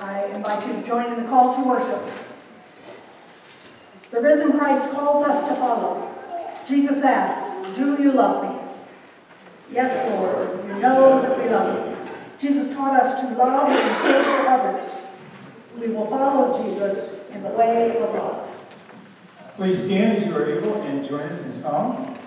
I invite you to join in the call to worship. The risen Christ calls us to follow. Jesus asks, Do you love me? Yes, Lord, you know that we love you. Jesus taught us to love and care for others. We will follow Jesus in the way of love. Please stand as you are able and join us in song.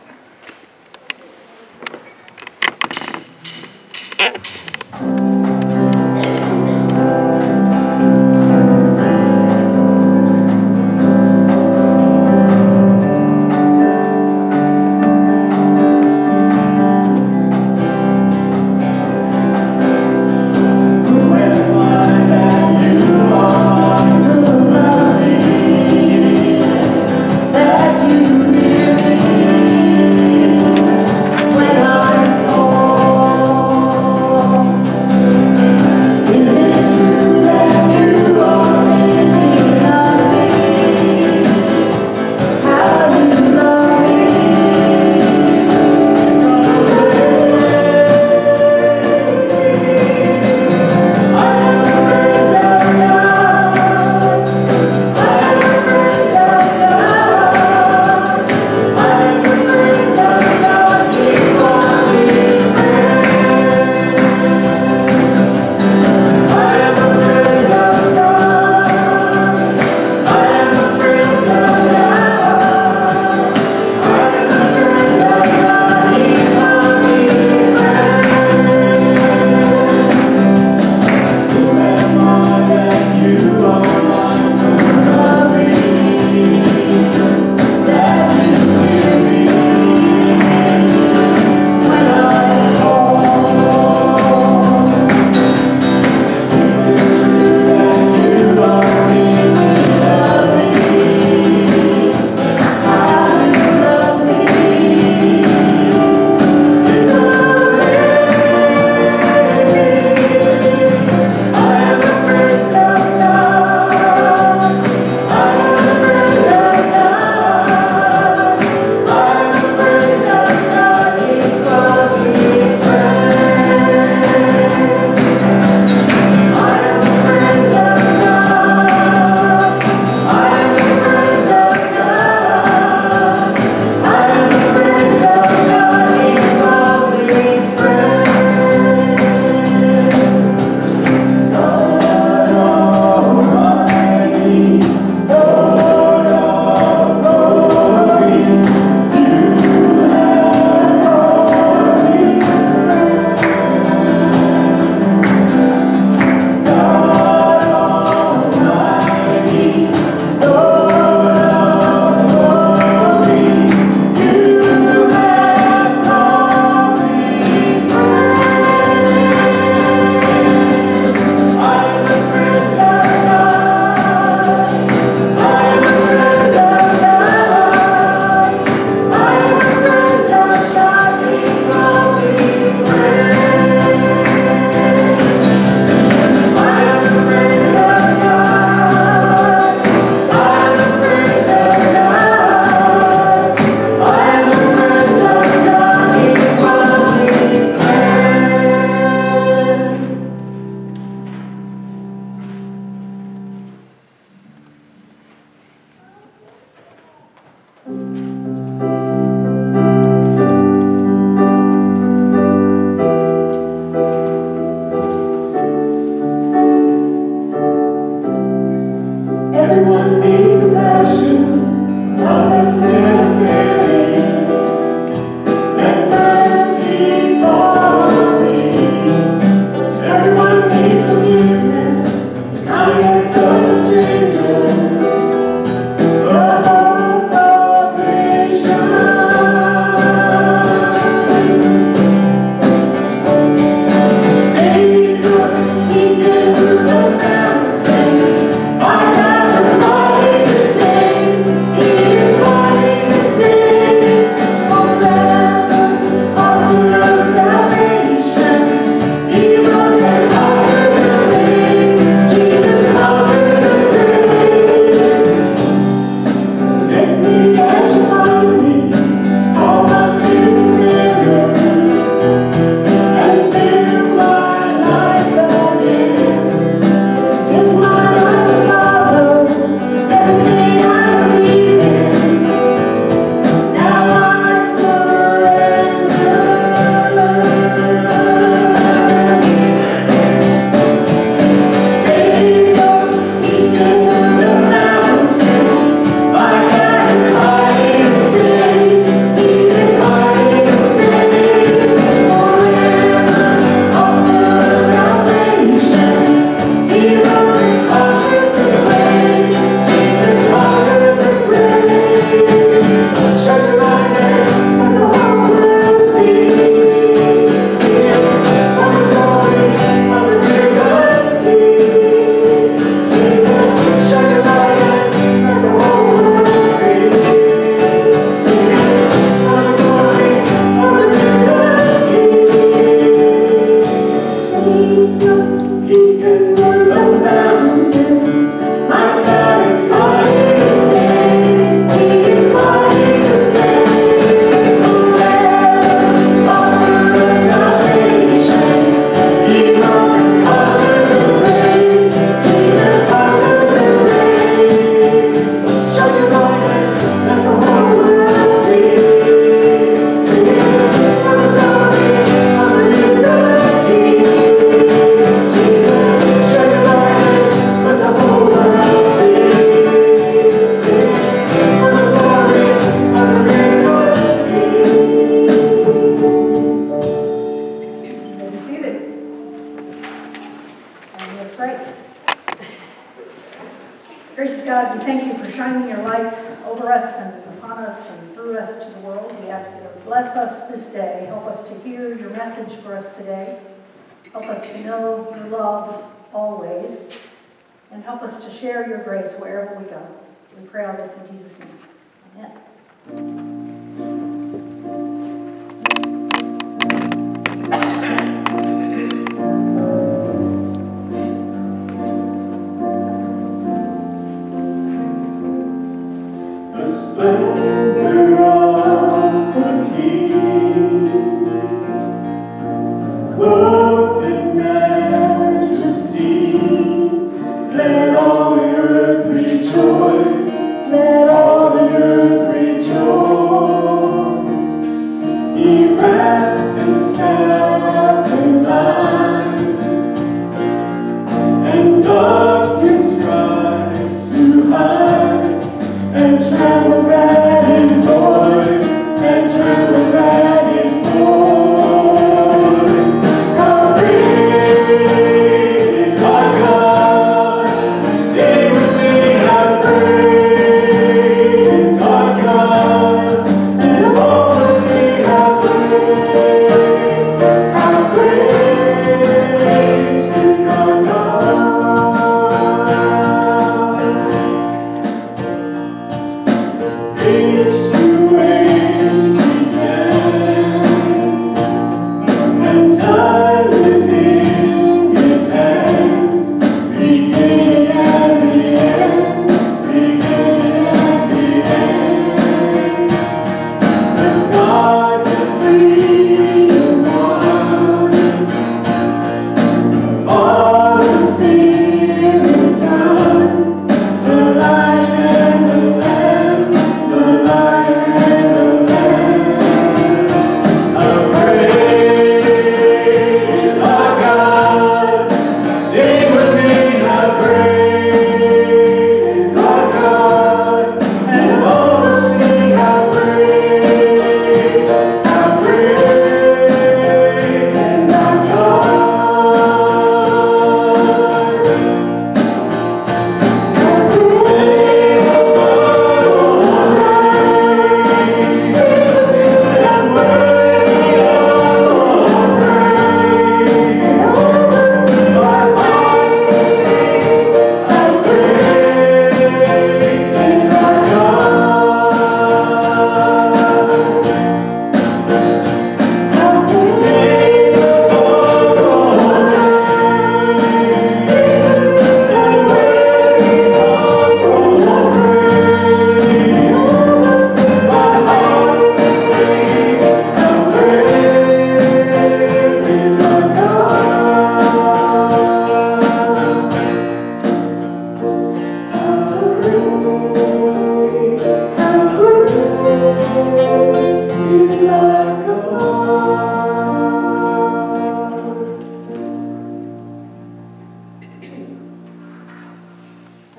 grande.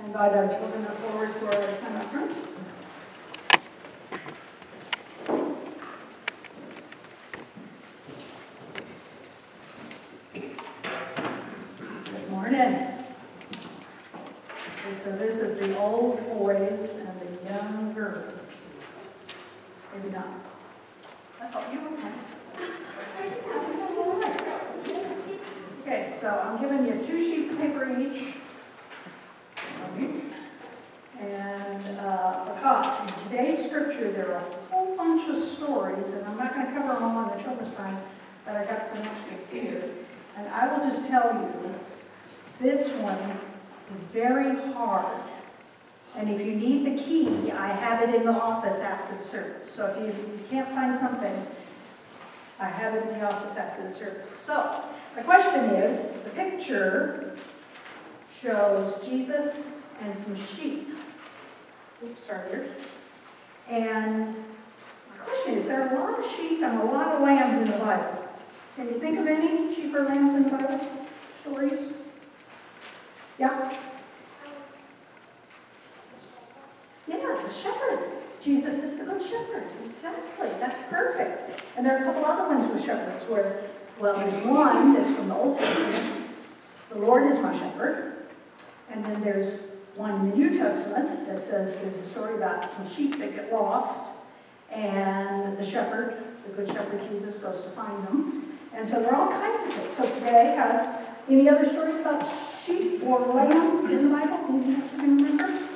invite our children forward for our time up. some sheep. Oops, sorry. And my question is, there are a lot of sheep and a lot of lambs in the Bible. Can you think of any sheep or lambs in the Bible stories? Yeah. Yeah, the shepherd. Jesus is the good shepherd. Exactly. That's perfect. And there are a couple other ones with shepherds where, well, there's one that's from the Old Testament. The Lord is my shepherd. And then there's one in the New Testament that says there's a story about some sheep that get lost, and the shepherd, the good shepherd Jesus, goes to find them. And so there are all kinds of things. So today has any other stories about sheep or lambs in the Bible? Anything that you can remember?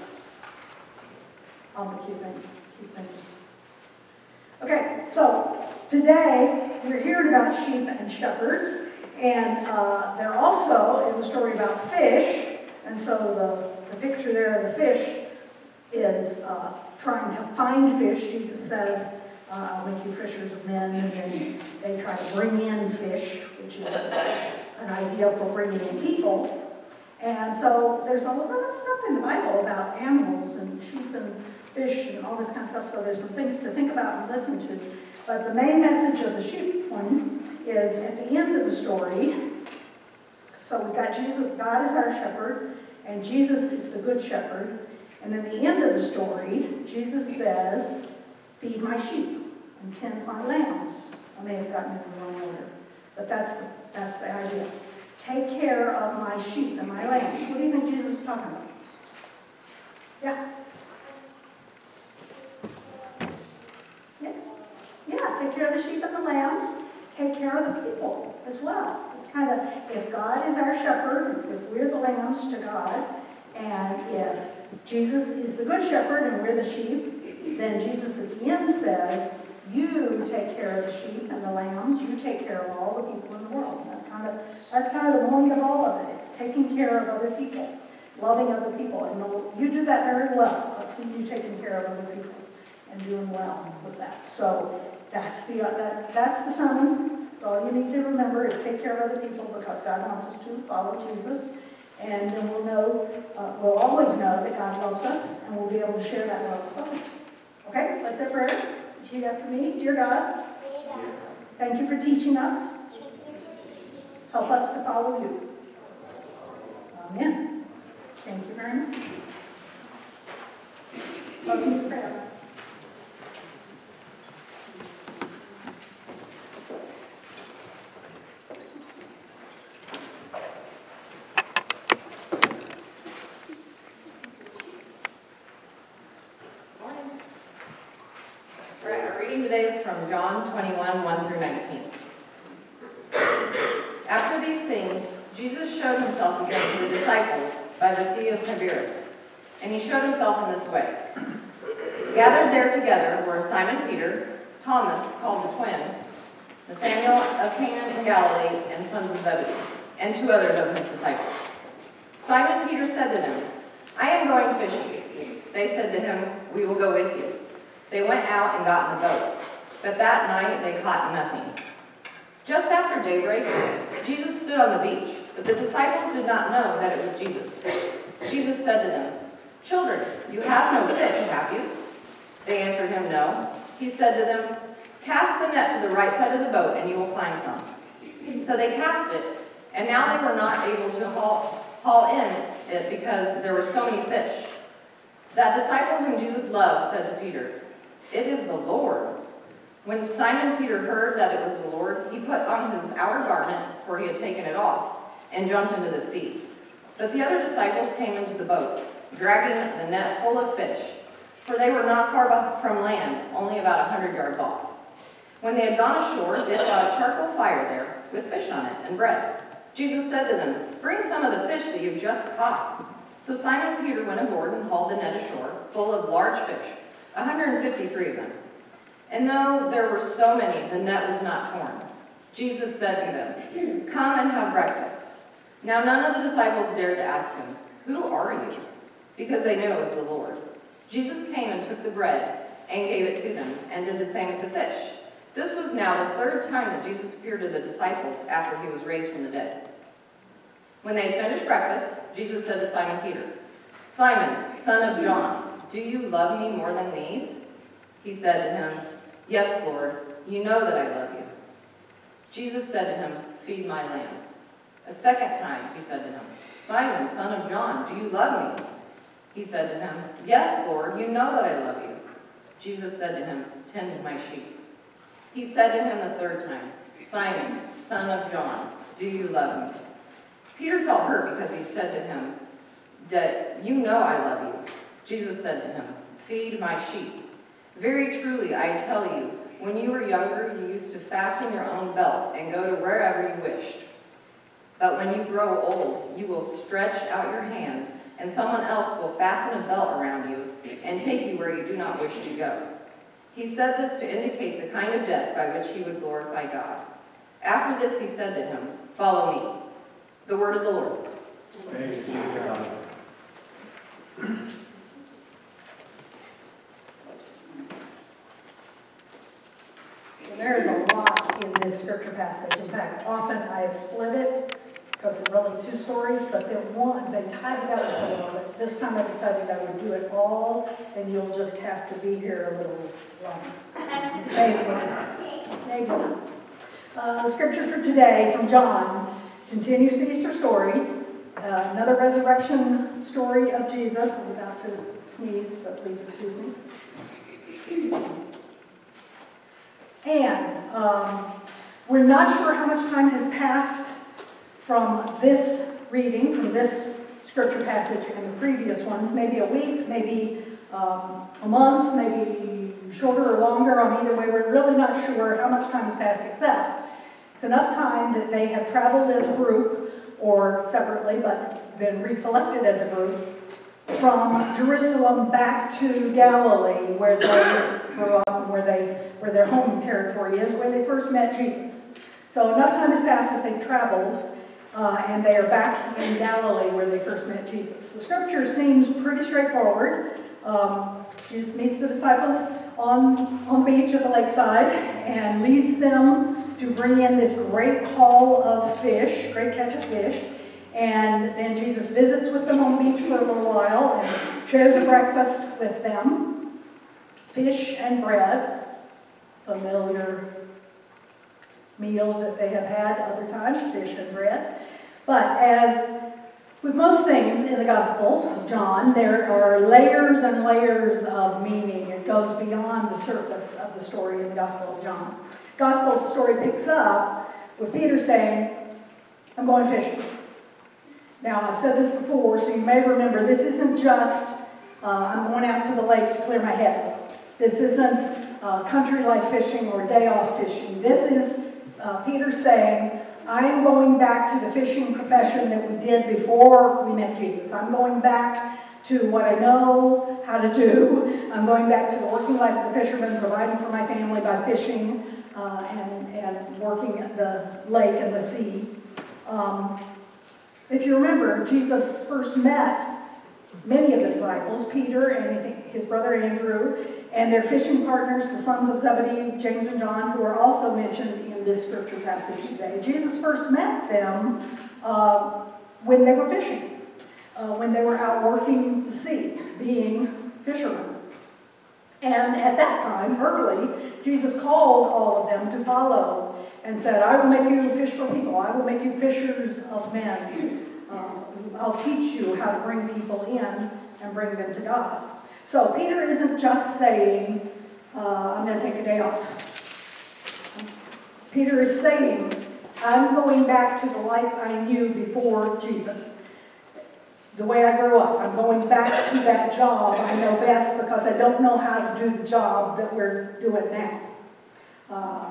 I'll keep thinking. Keep thinking. Okay, so today we're hearing about sheep and shepherds, and uh, there also is a story about fish. And so the, the picture there of the fish is uh, trying to find fish. Jesus says, uh, make you fishers of men, and then they try to bring in fish, which is an idea for bringing in people. And so there's a lot of stuff in the Bible about animals and sheep and fish and all this kind of stuff, so there's some things to think about and listen to. But the main message of the sheep one is at the end of the story. So we've got Jesus, God is our shepherd, and Jesus is the good shepherd. And then the end of the story, Jesus says, feed my sheep and tend my lambs. I may have gotten it in the wrong order, but that's the, that's the idea. Take care of my sheep and my lambs. What do you think Jesus is talking about? Yeah. Yeah, yeah, take care of the sheep and the lambs. Take care of the people as well. Kind of, if God is our shepherd, if we're the lambs to God, and if Jesus is the good shepherd and we're the sheep, then Jesus at the end says, you take care of the sheep and the lambs, you take care of all the people in the world. That's kind of, that's kind of the point of all of it. It's taking care of other people, loving other people. And you do that very well. I've seen you taking care of other people and doing well with that. So that's the, uh, that, that's the sermon. So all you need to remember is take care of other people because God wants us to follow Jesus. And then we'll know, uh, we'll always know that God loves us and we'll be able to share that love with others. Okay, let's say prayer. Repeat after me. Dear God, thank you for teaching us. Help us to follow you. Amen. Thank you very much. Love you, friends. All right, our reading today is from John 21, 1 through 19. After these things, Jesus showed himself again to the disciples by the Sea of Tiberias, and he showed himself in this way. Gathered there together were Simon Peter, Thomas, called the twin, Nathanael of Cana in Galilee, and sons of Zebedee, and two others of his disciples. Simon Peter said to them, I am going fishing. They said to him, We will go with you. They went out and got in the boat, but that night they caught nothing. Just after daybreak, Jesus stood on the beach, but the disciples did not know that it was Jesus. Jesus said to them, Children, you have no fish, have you? They answered him, No. He said to them, Cast the net to the right side of the boat, and you will find some. So they cast it, and now they were not able to haul, haul in it because there were so many fish. That disciple whom Jesus loved said to Peter, It is the Lord. When Simon Peter heard that it was the Lord, he put on his outer garment, for he had taken it off, and jumped into the sea. But the other disciples came into the boat, dragging the net full of fish, for they were not far from land, only about a hundred yards off. When they had gone ashore, they saw a charcoal fire there, with fish on it and bread. Jesus said to them, Bring some of the fish that you've just caught. So Simon Peter went aboard and hauled the net ashore, full of large fish, 153 of them. And though there were so many, the net was not torn. Jesus said to them, Come and have breakfast. Now none of the disciples dared to ask him, Who are you? Because they knew it was the Lord. Jesus came and took the bread and gave it to them, and did the same with the fish. This was now the third time that Jesus appeared to the disciples after he was raised from the dead. When they had finished breakfast, Jesus said to Simon Peter, Simon, son of John, do you love me more than these? He said to him, Yes, Lord, you know that I love you. Jesus said to him, Feed my lambs. A second time he said to him, Simon, son of John, do you love me? He said to him, Yes, Lord, you know that I love you. Jesus said to him, Tend my sheep. He said to him the third time, Simon, son of John, do you love me? Peter felt hurt because he said to him that you know I love you. Jesus said to him, feed my sheep. Very truly, I tell you, when you were younger, you used to fasten your own belt and go to wherever you wished. But when you grow old, you will stretch out your hands, and someone else will fasten a belt around you and take you where you do not wish to go. He said this to indicate the kind of death by which he would glorify God. After this, he said to him, Follow me. The word of the Lord. Thanks be to God. There is a lot in this scripture passage. In fact, often I have split it because it's really two stories, but they're one, they tie together so well. But this time I decided I would do it all, and you'll just have to be here a little longer. Maybe, maybe not. Uh, the scripture for today from John continues the Easter story, uh, another resurrection story of Jesus. I'm about to sneeze, so please excuse me. And um, we're not sure how much time has passed from this reading, from this scripture passage and the previous ones. Maybe a week, maybe um, a month, maybe shorter or longer. Mean, either way, we're really not sure how much time has passed, except it's enough time that they have traveled as a group or separately, but been recollected as a group from Jerusalem back to Galilee, where they grew up, and where they where their home territory is, where they first met Jesus. So enough time has passed as they've traveled, uh, and they are back in Galilee where they first met Jesus. The scripture seems pretty straightforward. Um, Jesus meets the disciples on, on the beach at the lakeside and leads them to bring in this great haul of fish, great catch of fish. And then Jesus visits with them on the beach for a little while and shares a breakfast with them. Fish and bread, familiar meal that they have had other times, fish and bread. But as with most things in the Gospel of John, there are layers and layers of meaning. It goes beyond the surface of the story in the Gospel of John. Gospel story picks up with Peter saying, I'm going fishing. Now, I've said this before, so you may remember this isn't just uh, I'm going out to the lake to clear my head. This isn't uh, country life fishing or day off fishing. This is uh, Peter saying, I am going back to the fishing profession that we did before we met Jesus. I'm going back to what I know how to do. I'm going back to the working life of the fisherman, providing for my family by fishing uh, and, and working at the lake and the sea. Um, if you remember, Jesus first met many of the disciples, Peter and his, his brother Andrew, and their fishing partners, the sons of Zebedee, James and John, who are also mentioned in this scripture passage today. Jesus first met them uh, when they were fishing, uh, when they were out working the sea, being fishermen. And at that time, early, Jesus called all of them to follow and said, I will make you fish for people. I will make you fishers of men. Um, I'll teach you how to bring people in and bring them to God. So Peter isn't just saying, uh, I'm going to take a day off. Peter is saying, I'm going back to the life I knew before Jesus. The way I grew up. I'm going back to that job I know best because I don't know how to do the job that we're doing now. Uh,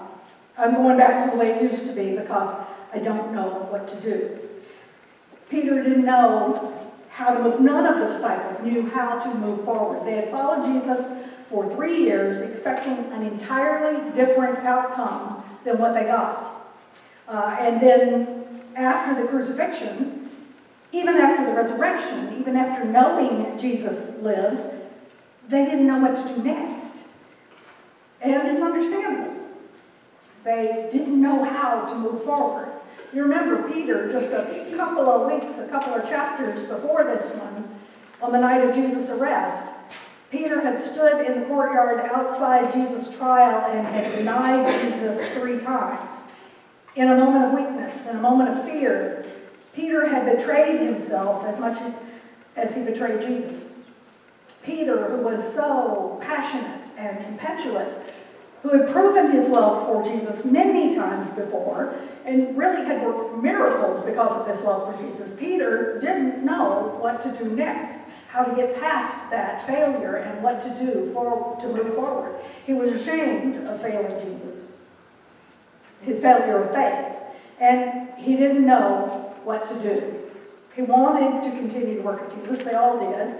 I'm going back to the way it used to be because I don't know what to do. Peter didn't know how to move. None of the disciples knew how to move forward. They had followed Jesus for three years, expecting an entirely different outcome than what they got. Uh, and then after the crucifixion, even after the resurrection, even after knowing Jesus lives, they didn't know what to do next. And it's understandable. They didn't know how to move forward. You remember Peter, just a couple of weeks, a couple of chapters before this one, on the night of Jesus' arrest, Peter had stood in the courtyard outside Jesus' trial and had denied Jesus three times. In a moment of weakness, in a moment of fear, Peter had betrayed himself as much as, as he betrayed Jesus. Peter, who was so passionate and impetuous, who had proven his love for Jesus many times before and really had worked miracles because of this love for Jesus. Peter didn't know what to do next, how to get past that failure and what to do for, to move forward. He was ashamed of failing Jesus, his failure of faith, and he didn't know what to do. He wanted to continue to work with Jesus, they all did,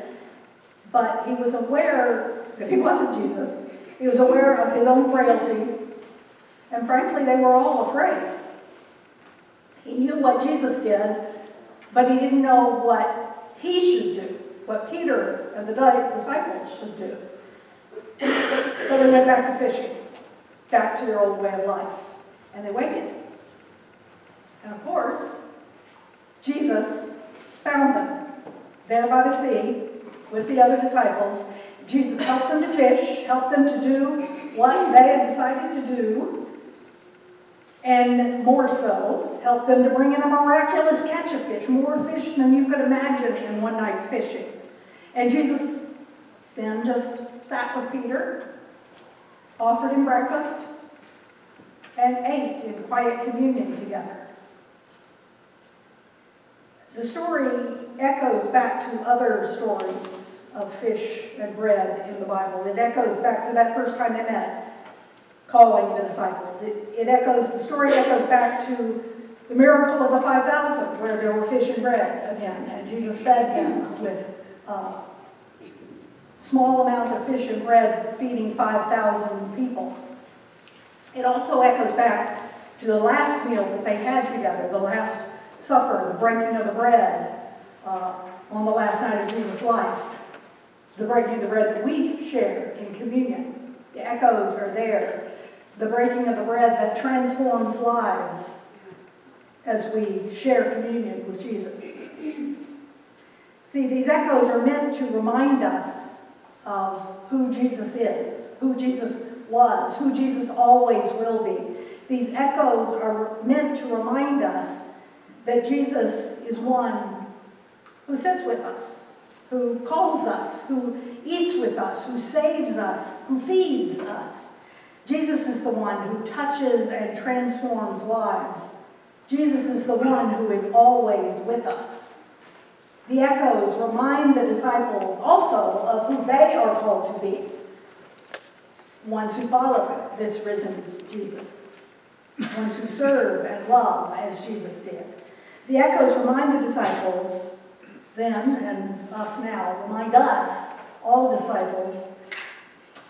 but he was aware that he wasn't Jesus. He was aware of his own frailty, and frankly, they were all afraid. He knew what Jesus did, but he didn't know what he should do, what Peter and the disciples should do. So they went back to fishing, back to their old way of life, and they waited. And of course, Jesus found them there by the sea with the other disciples. Jesus helped them to fish, helped them to do what they had decided to do, and more so, helped them to bring in a miraculous catch of fish, more fish than you could imagine in one night's fishing. And Jesus then just sat with Peter, offered him breakfast, and ate in quiet communion together. The story echoes back to other stories of fish and bread in the Bible. It echoes back to that first time they met, calling the disciples. It, it echoes, the story echoes back to the miracle of the 5,000, where there were fish and bread again, and Jesus fed them with a small amount of fish and bread, feeding 5,000 people. It also echoes back to the last meal that they had together, the last supper, the breaking of the bread uh, on the last night of Jesus' life, the breaking of the bread that we share in communion. The echoes are there. The breaking of the bread that transforms lives as we share communion with Jesus. See, these echoes are meant to remind us of who Jesus is, who Jesus was, who Jesus always will be. These echoes are meant to remind us that Jesus is one who sits with us, who calls us, who eats with us, who saves us, who feeds us. Jesus is the one who touches and transforms lives. Jesus is the one who is always with us. The echoes remind the disciples also of who they are called to be ones who follow this risen Jesus, ones who serve and love as Jesus did. The echoes remind the disciples then and us now, remind us, all disciples,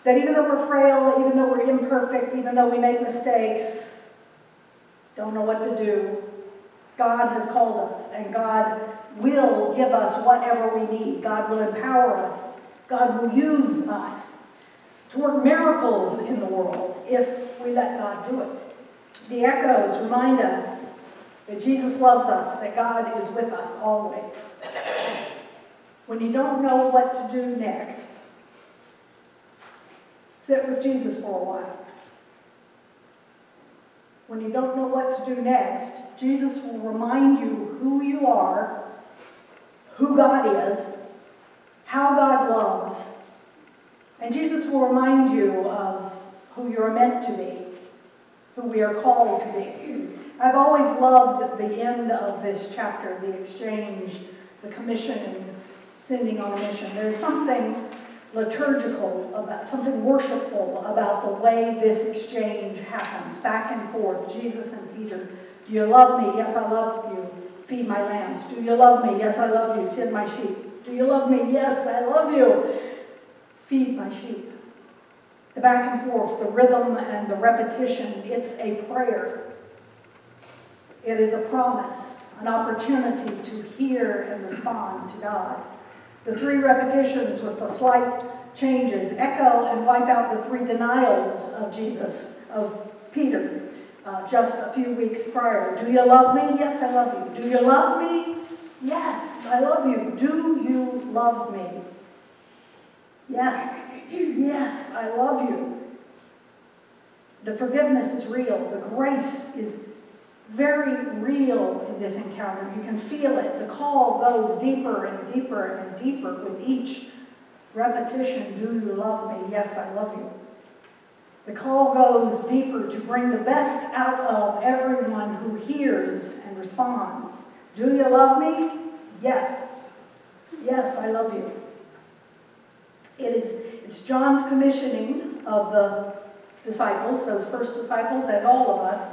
that even though we're frail, even though we're imperfect, even though we make mistakes, don't know what to do, God has called us, and God will give us whatever we need. God will empower us. God will use us to work miracles in the world if we let God do it. The echoes remind us that Jesus loves us, that God is with us always. When you don't know what to do next, sit with Jesus for a while. When you don't know what to do next, Jesus will remind you who you are, who God is, how God loves, and Jesus will remind you of who you're meant to be, who we are called to be. I've always loved the end of this chapter, the exchange, the commission, and sending on a mission. There's something liturgical about, something worshipful about the way this exchange happens, back and forth, Jesus and Peter. Do you love me? Yes, I love you. Feed my lambs. Do you love me? Yes, I love you. Tend my sheep. Do you love me? Yes, I love you. Feed my sheep. The back and forth, the rhythm and the repetition, it's a prayer. It is a promise, an opportunity to hear and respond to God. The three repetitions with the slight changes echo and wipe out the three denials of Jesus, of Peter, uh, just a few weeks prior. Do you love me? Yes, I love you. Do you love me? Yes, I love you. Do you love me? Yes, yes, I love you. The forgiveness is real. The grace is very real in this encounter. You can feel it. The call goes deeper and deeper and deeper with each repetition. Do you love me? Yes, I love you. The call goes deeper to bring the best out of everyone who hears and responds. Do you love me? Yes. Yes, I love you. It is it's John's commissioning of the disciples, those first disciples, and all of us,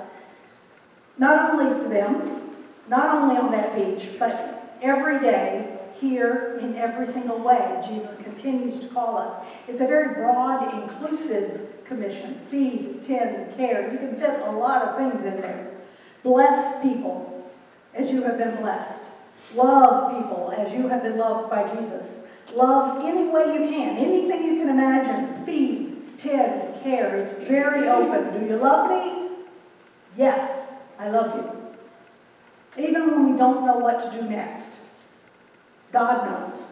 not only to them, not only on that beach, but every day here in every single way. Jesus continues to call us. It's a very broad, inclusive commission. Feed, tend, care. You can fit a lot of things in there. Bless people as you have been blessed. Love people as you have been loved by Jesus. Love any way you can, anything you can imagine. Feed, tend, care. It's very open. Do you love me? Yes, I love you. Even when we don't know what to do next, God knows.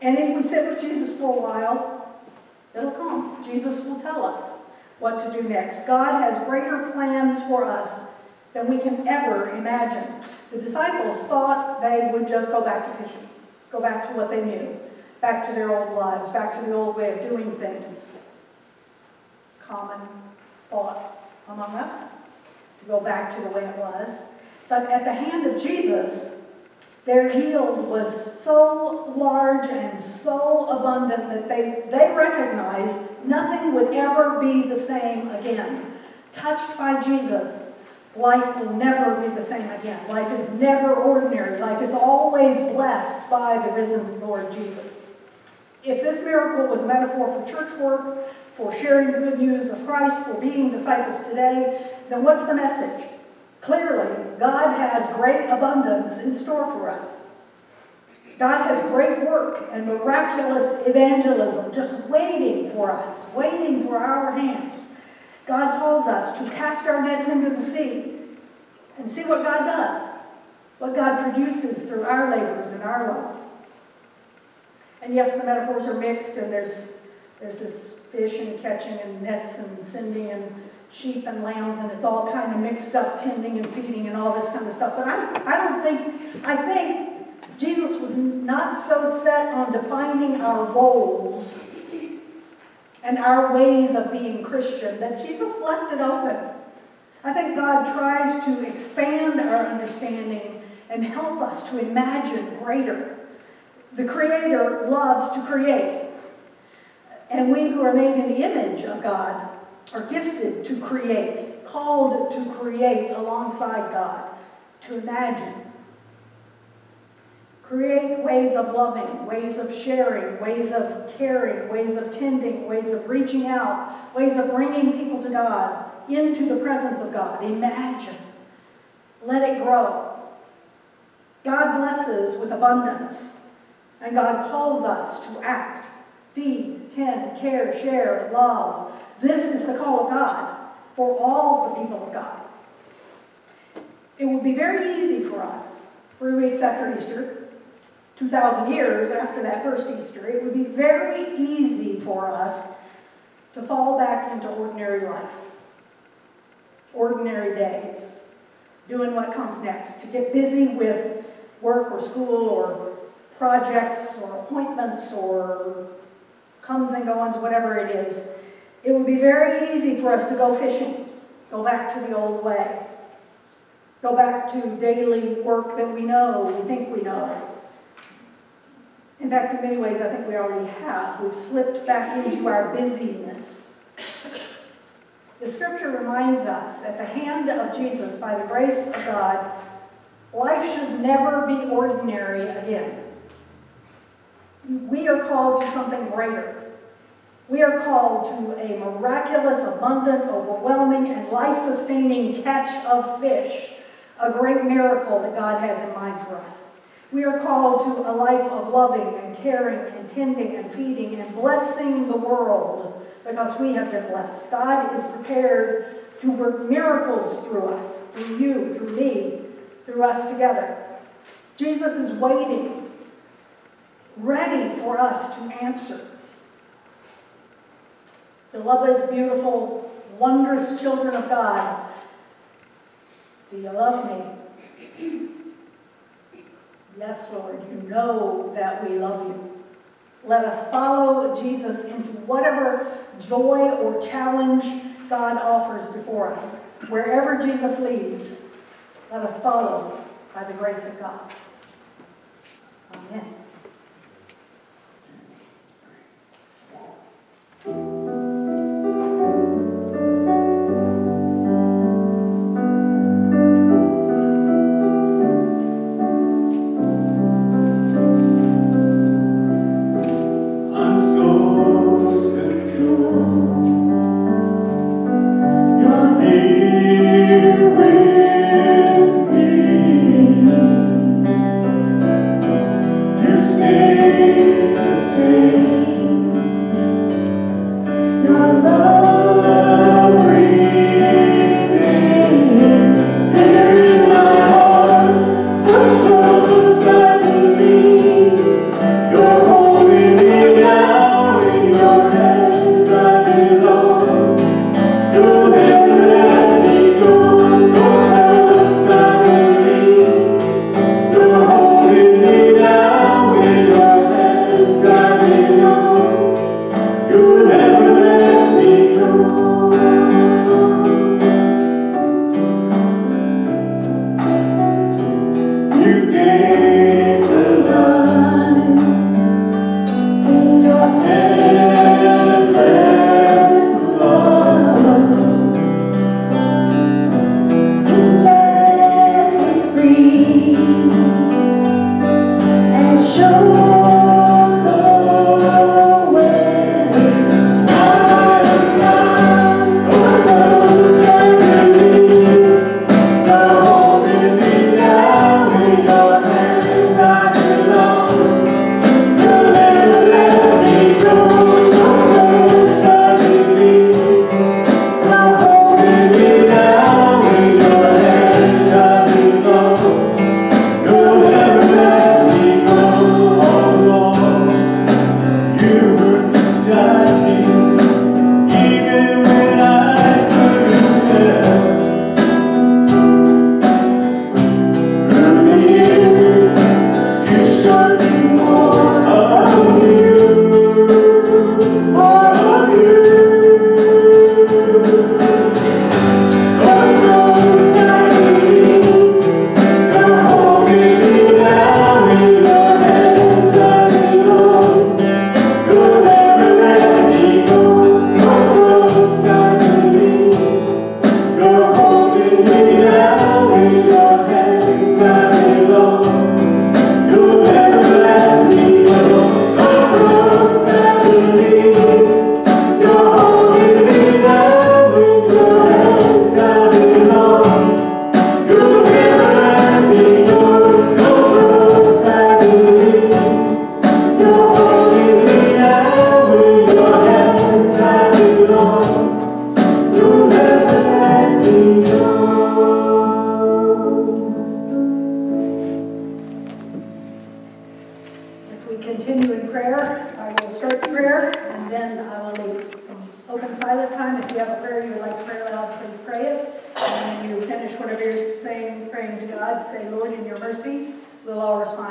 And if we sit with Jesus for a while, it'll come. Jesus will tell us what to do next. God has greater plans for us than we can ever imagine. The disciples thought they would just go back to fishing, go back to what they knew, back to their old lives, back to the old way of doing things. Common thought among us to go back to the way it was. But at the hand of Jesus, their yield was so large and so abundant that they, they recognized nothing would ever be the same again. Touched by Jesus, life will never be the same again. Life is never ordinary. Life is always blessed by the risen Lord Jesus. If this miracle was a metaphor for church work, for sharing the good news of Christ, for being disciples today, then what's the message? Clearly, God has great abundance in store for us. God has great work and miraculous evangelism just waiting for us, waiting for our hands. God calls us to cast our nets into the sea and see what God does, what God produces through our labors and our love. And yes, the metaphors are mixed, and there's, there's this fish and catching and nets and sending and sheep and lambs, and it's all kind of mixed up, tending and feeding and all this kind of stuff. But I, I don't think, I think Jesus was not so set on defining our roles and our ways of being Christian that Jesus left it open. I think God tries to expand our understanding and help us to imagine greater. The Creator loves to create. And we who are made in the image of God are gifted to create, called to create alongside God, to imagine. Create ways of loving, ways of sharing, ways of caring, ways of tending, ways of reaching out, ways of bringing people to God, into the presence of God. Imagine. Let it grow. God blesses with abundance, and God calls us to act, feed, tend, care, share, love. This is the call of God for all the people of God. It would be very easy for us, three weeks after Easter, 2,000 years after that first Easter, it would be very easy for us to fall back into ordinary life, ordinary days, doing what comes next, to get busy with work or school or projects or appointments or comes and goes, whatever it is. It would be very easy for us to go fishing, go back to the old way, go back to daily work that we know, we think we know. In fact, in many ways, I think we already have. We've slipped back into our busyness. The scripture reminds us, at the hand of Jesus, by the grace of God, life should never be ordinary again. We are called to something greater. We are called to a miraculous, abundant, overwhelming, and life sustaining catch of fish, a great miracle that God has in mind for us. We are called to a life of loving and caring and tending and feeding and blessing the world because we have been blessed. God is prepared to work miracles through us, through you, through me, through us together. Jesus is waiting, ready for us to answer. Beloved, beautiful, wondrous children of God, do you love me? yes, Lord, you know that we love you. Let us follow Jesus into whatever joy or challenge God offers before us. Wherever Jesus leads, let us follow by the grace of God. Amen.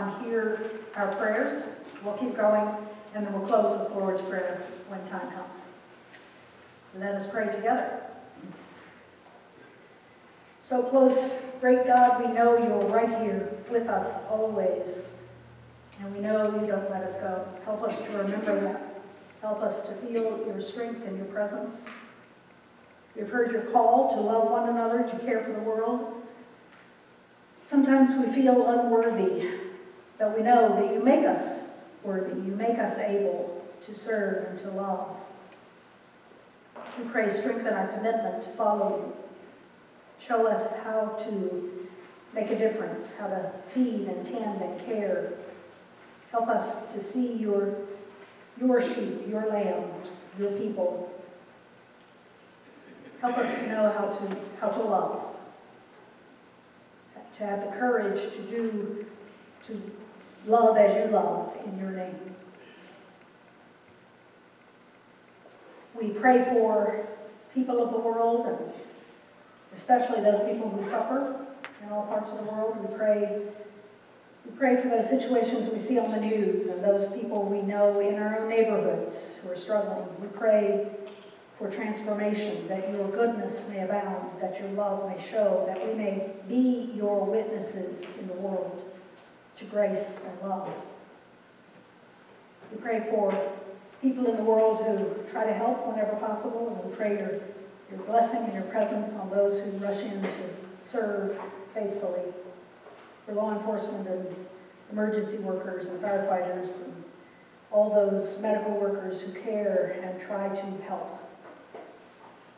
um, hear our prayers. We'll keep going, and then we'll close with the Lord's Prayer when time comes. Let us pray together. So close, great God, we know you're right here with us always. And we know you don't let us go. Help us to remember that. Help us to feel your strength and your presence. We've heard your call to love one another, to care for the world. Sometimes we feel unworthy but we know that you make us worthy. You make us able to serve and to love. We pray, strengthen our commitment to follow you. Show us how to make a difference, how to feed and tend and care. Help us to see your, your sheep, your lambs, your people. Help us to know how to, how to love, to have the courage to do, to Love as you love in your name. We pray for people of the world, and especially those people who suffer in all parts of the world. We pray, we pray for those situations we see on the news and those people we know in our own neighborhoods who are struggling. We pray for transformation, that your goodness may abound, that your love may show, that we may be your witnesses in the world to grace and love. We pray for people in the world who try to help whenever possible, and we pray your, your blessing and your presence on those who rush in to serve faithfully. For law enforcement and emergency workers and firefighters and all those medical workers who care and try to help.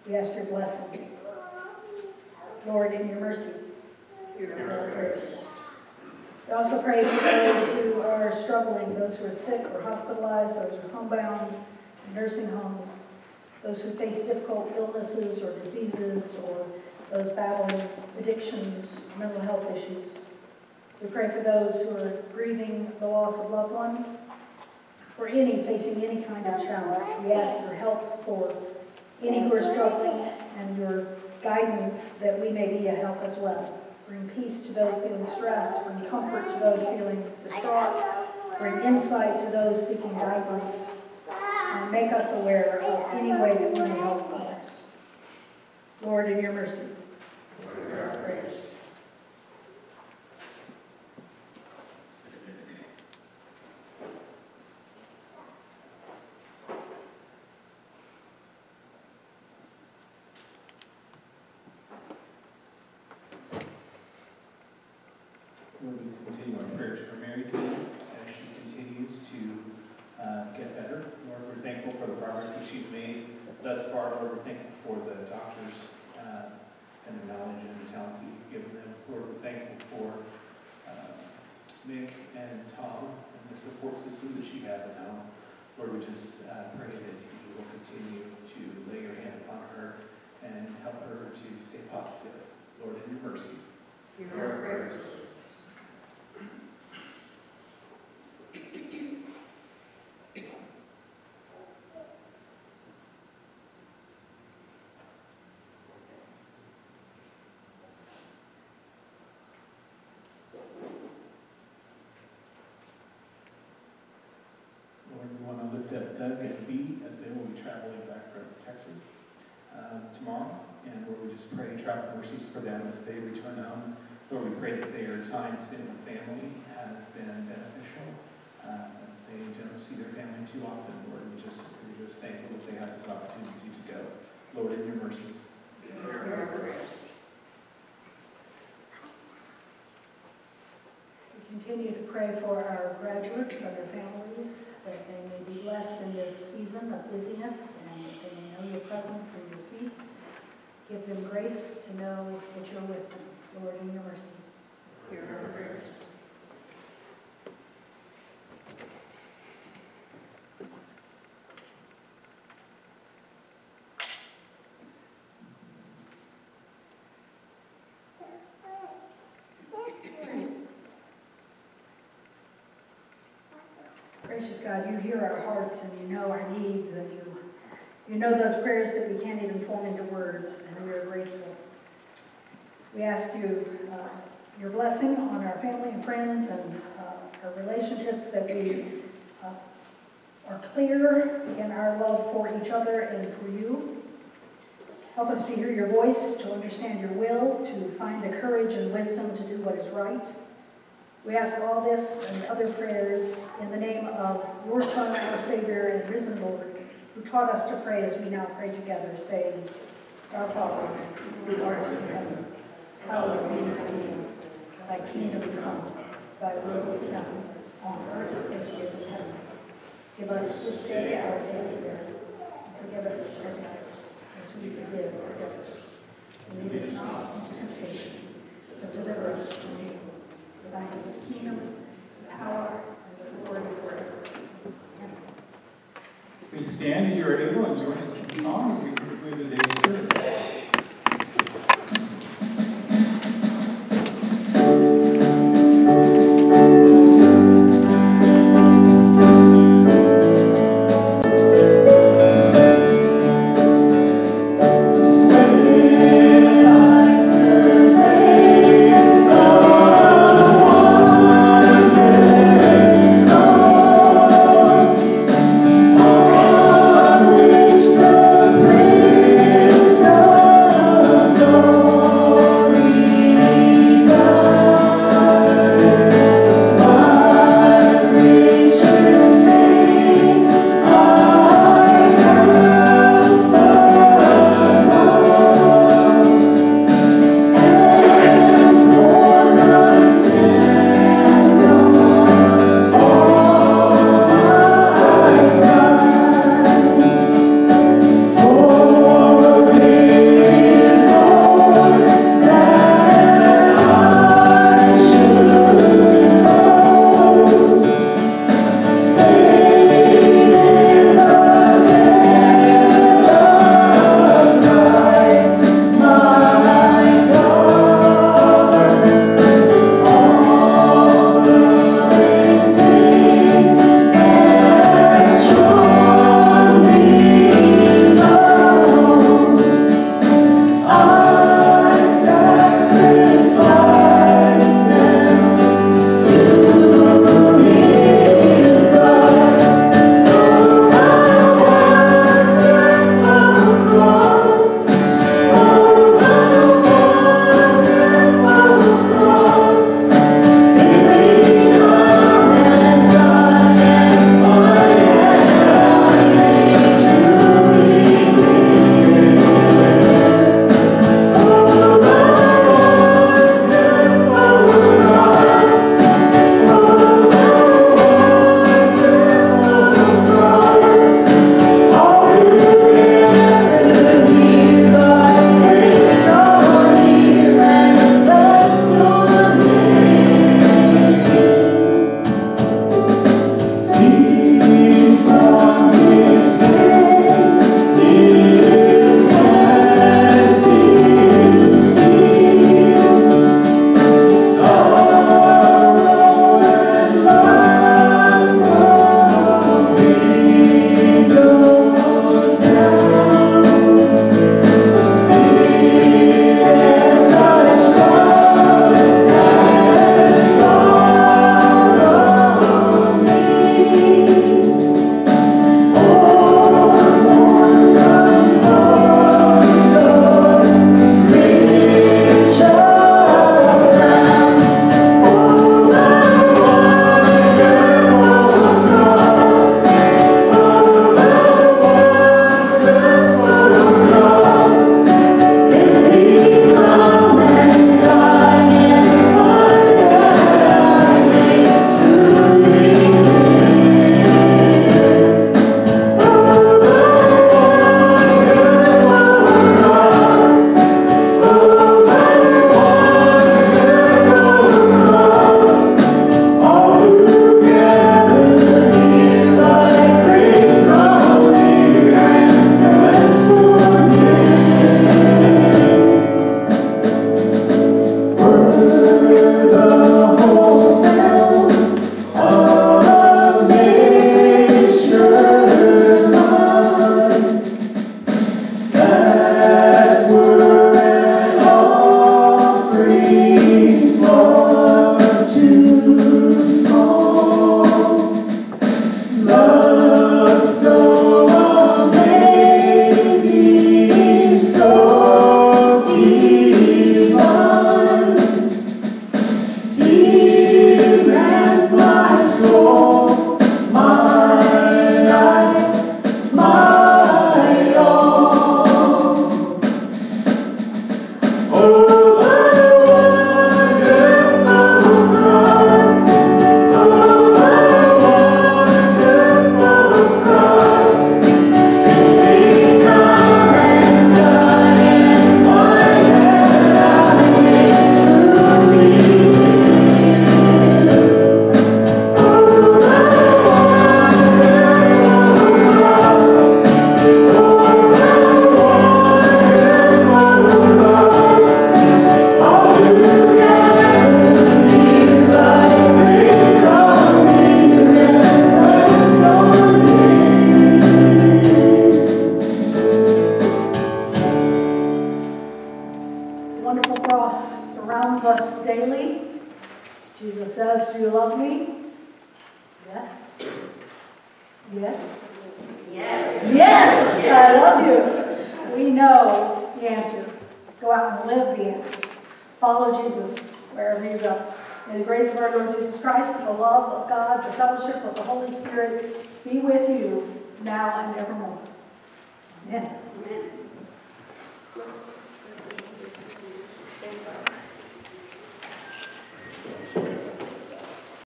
We ask your blessing. Lord, in your mercy, hear our prayers. We also pray for those who are struggling, those who are sick or hospitalized, those who are homebound, in nursing homes, those who face difficult illnesses or diseases, or those battling addictions, mental health issues. We pray for those who are grieving the loss of loved ones, for any facing any kind of challenge. We ask your help for any who are struggling and your guidance that we may be a help as well. Bring peace to those feeling stressed, bring comfort to those feeling distraught, bring insight to those seeking guidance, and make us aware of any way that we may help others. Lord, in your mercy, our prayers. Lord, we continue our prayers for Mary today as she continues to uh, get better. Lord, we're thankful for the progress that she's made thus far. Lord, we're thankful for the doctors uh, and the knowledge and the talents that you've given them. Lord, we're thankful for uh, Nick and Tom and the support system that she has at home. Lord, we just uh, pray that you will continue to lay your hand upon her and help her to stay positive. Lord, in your mercies. Hear our prayers. Lord, we want to lift up Doug and Bee as they will be traveling back from Texas uh, tomorrow. And Lord, we just pray travel mercies for them as they return home. Lord, we pray that their time spent with family has been beneficial uh, as they don't see their family too often. Lord, we just, we're just thankful that they have this opportunity to go. Lord, in your mercy. We continue to pray for our graduates and their families, that they may be blessed in this season of busyness, and that they may know your presence and your. Give them grace to know that you're with them, Lord, in your mercy. Hear our prayers. Gracious God, you hear our hearts and you know our needs and you, you know those prayers that we can't even form into words, and we are grateful. We ask you uh, your blessing on our family and friends and uh, our relationships, that we uh, are clear in our love for each other and for you. Help us to hear your voice, to understand your will, to find the courage and wisdom to do what is right. We ask all this and other prayers in the name of your Son, our Savior and risen Lord, who taught us to pray as we now pray together, saying, Our Father, who art in heaven, hallowed be thy name. Thy kingdom come, thy will be done, on earth as it is in heaven. Give us this day our daily bread, and forgive us our debts, as we forgive our debtors. And lead us not into temptation, but deliver us from evil. For thine is the kingdom, the power, and the glory forever. Please stand as you are able and join us in song as we conclude today's